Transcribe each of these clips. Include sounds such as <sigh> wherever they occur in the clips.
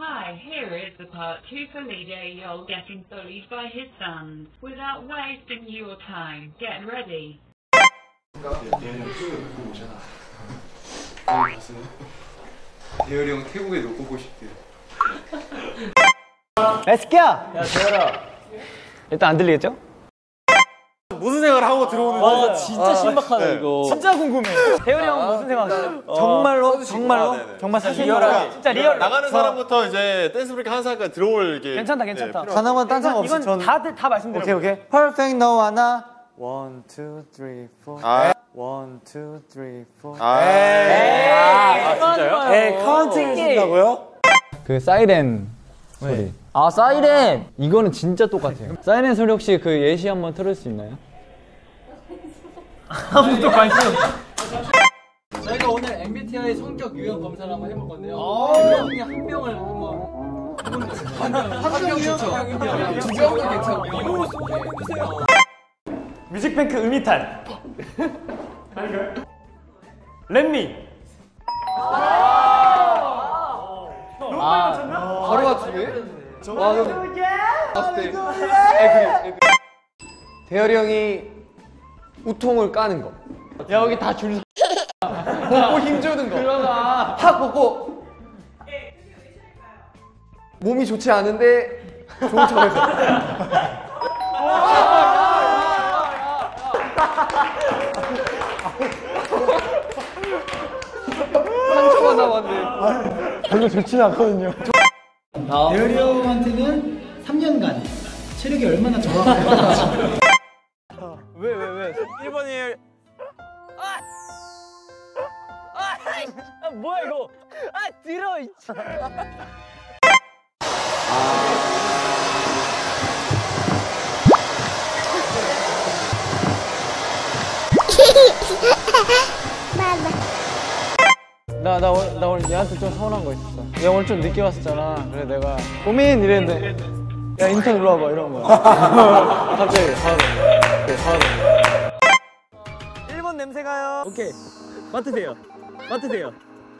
Hi, here is the part two for Lee Dae-yeol getting bullied by his sons. Without wasting your time, get ready. 얘는 찍어 놓고 오잖아. 봤어요? 대열이 형 태국에 놓고 오고 싶대요. 이 새끼야! 야, 대열아. 일단 안 들리겠죠? 무슨 생각을 하고 들어오는지 와, 진짜 신박하다, 이거. 진짜 궁금해. 대열이 형은 무슨 생각하세요? 정말로? 정말로? 아, 네네. 정말 사실 리얼하게. 진짜 real. 나가는 사람부터 이제 dance break 하는 사람까지 들어올 게 괜찮다, 괜찮다. 네, 하나만 딴 생각 없이 전 다들 다 말씀드려. 오케이, 오케이. Perfect no 하나. One, two, three, four. 아, One, two, three, four. 아, 아, 진짜요? 에이, 카운팅을 쓴다고요? 그 사이렌 소리. 아 사이렌 이거는 진짜 똑같아요. 사이렌 소리 혹시 그 예시 한번 틀을 수 있나요? <laughs> 아무도 관심 없어. 저희가 오늘 MBTI 성격 유형 검사를 한번 해볼 건데요. 한 명이 한 명을 한번 한명 좋죠. 두 명도 괜찮고. 이거 소개해주세요. 뮤직뱅크 음이탈. 렛미. 바로 맞추네? 와, 그럼. 봤을 때. 대열이 형이 우통을 까는 거. 야, 여기 다 줄. 벗고 힘주는 거. 그러나. 확 벗고. 몸이 좋지 않은데 좋은 척해서. 상처가 남았네. 별로 좋지는 않거든요. 대열이 형한테는 3년간 체력이 얼마나 저하가 왜, 왜, 왜? 1번이 아, 뭐야, 이거? 아, 들어, 이 <laughs> 나, 나, 오늘- 나 오늘 얘한테 좀 서운한 거 있었어. 얘 오늘 좀 늦게 왔었잖아. 그래, 내가 고민 이랬는데, 야, 인턴 일로 와봐, 이런 거야. <laughs> 갑자기. 네, 사과도. 1번 냄새가요. 오케이. 맡으세요. 맡으세요.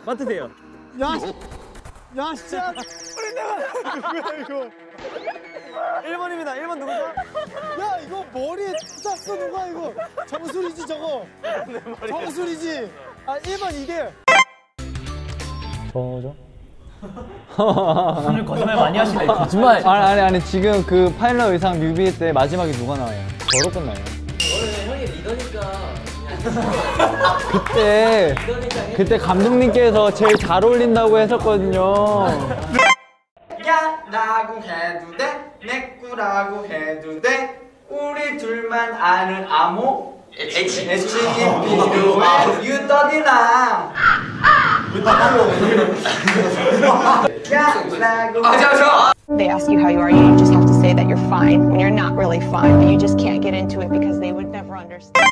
맡으세요. 야, 야, 진짜. 우리 내가. 누구야, 이거. 1번입니다. 1번 누구죠? 야 이거 머리에 쌌어 누가 이거 정수리지 저거 정수리지 아 1번 이게 저죠? 오늘 거짓말 많이 하시네 거짓말. 아니, 아니, 아니, 지금 그 파일럿 의상 뮤비 때 마지막에 누가 나와요? 저로 끝나요. 원래 형이 리더니까 <laughs> 그때, 그때 감독님께서 제일 잘 어울린다고 했었거든요. 야 라고 해도 돼? 내 꾸라고 해도 돼? 우리 둘만 아는 암호 애칭이 필요해 유더디랑 야 라고 They ask you how you are, you just have to say that you're fine when you're not really fine, but you just can't get into it because they would never understand.